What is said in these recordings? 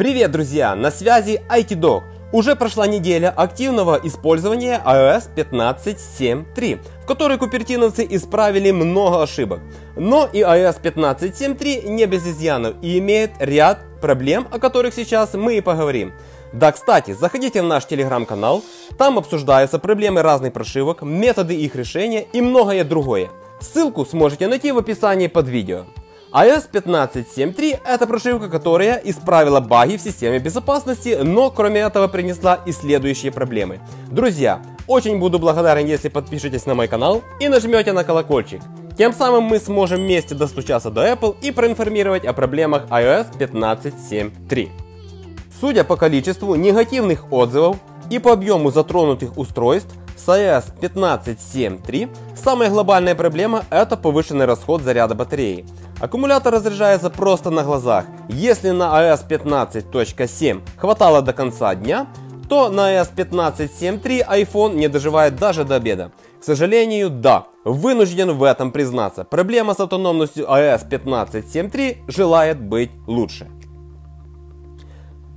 Привет, друзья! На связи IT-Dog. Уже прошла неделя активного использования iOS 15.7.3, в которой купертиновцы исправили много ошибок. Но и iOS 15.7.3 не без изъянов и имеет ряд проблем, о которых сейчас мы и поговорим. Да, кстати, заходите в наш телеграм-канал, там обсуждаются проблемы разных прошивок, методы их решения и многое другое. Ссылку сможете найти в описании под видео iOS 15.7.3 это прошивка, которая исправила баги в системе безопасности, но кроме этого принесла и следующие проблемы. Друзья, очень буду благодарен, если подпишитесь на мой канал и нажмете на колокольчик. Тем самым мы сможем вместе достучаться до Apple и проинформировать о проблемах iOS 15.7.3. Судя по количеству негативных отзывов и по объему затронутых устройств, с iOS 15.7.3 самая глобальная проблема это повышенный расход заряда батареи. Аккумулятор разряжается просто на глазах. Если на iOS 15.7 хватало до конца дня, то на iOS 15.7.3 iPhone не доживает даже до обеда. К сожалению, да, вынужден в этом признаться. Проблема с автономностью iOS 15.7.3 желает быть лучше.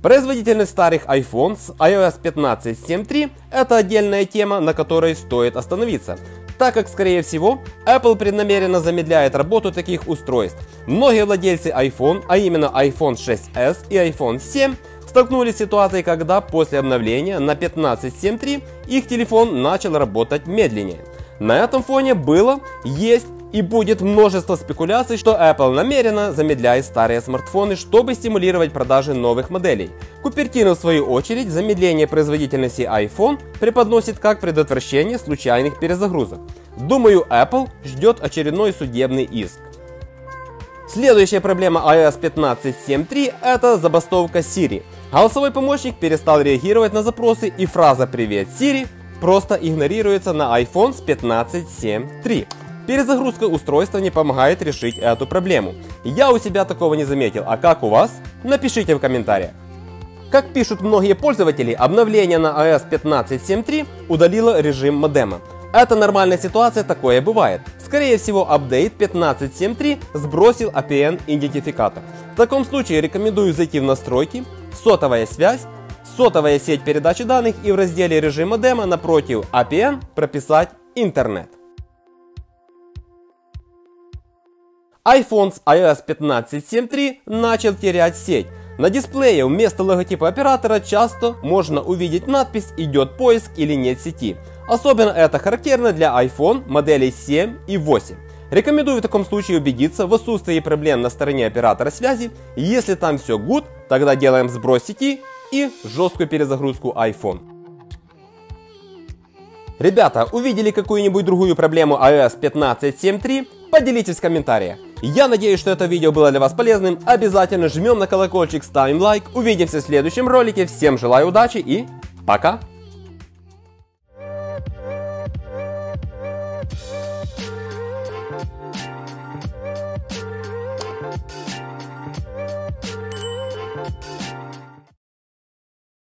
Производительность старых iPhone с iOS 15.7.3 это отдельная тема, на которой стоит остановиться так как, скорее всего, Apple преднамеренно замедляет работу таких устройств. Многие владельцы iPhone, а именно iPhone 6s и iPhone 7, столкнулись с ситуацией, когда после обновления на 15.7.3 их телефон начал работать медленнее. На этом фоне было, есть и будет множество спекуляций, что Apple намеренно замедляет старые смартфоны, чтобы стимулировать продажи новых моделей. Купертино, в свою очередь, замедление производительности iPhone преподносит как предотвращение случайных перезагрузок. Думаю, Apple ждет очередной судебный иск. Следующая проблема iOS 15.7.3 это забастовка Siri. Голосовой помощник перестал реагировать на запросы и фраза «Привет, Siri» просто игнорируется на iPhone с 15.7.3. Перезагрузка устройства не помогает решить эту проблему. Я у себя такого не заметил, а как у вас? Напишите в комментариях. Как пишут многие пользователи, обновление на iOS 15.7.3 удалило режим модема. Это нормальная ситуация, такое бывает. Скорее всего, апдейт 15.7.3 сбросил APN-идентификатор. В таком случае рекомендую зайти в настройки, сотовая связь, сотовая сеть передачи данных и в разделе режим модема напротив APN прописать интернет. iPhone с iOS 15.7.3 начал терять сеть. На дисплее вместо логотипа оператора часто можно увидеть надпись «Идет поиск» или «Нет сети». Особенно это характерно для iPhone моделей 7 и 8. Рекомендую в таком случае убедиться в отсутствии проблем на стороне оператора связи. Если там все good, тогда делаем сброс сети и жесткую перезагрузку iPhone. Ребята, увидели какую-нибудь другую проблему iOS 15.7.3? Поделитесь в комментариях. Я надеюсь, что это видео было для вас полезным. Обязательно жмем на колокольчик, ставим лайк. Увидимся в следующем ролике. Всем желаю удачи и пока!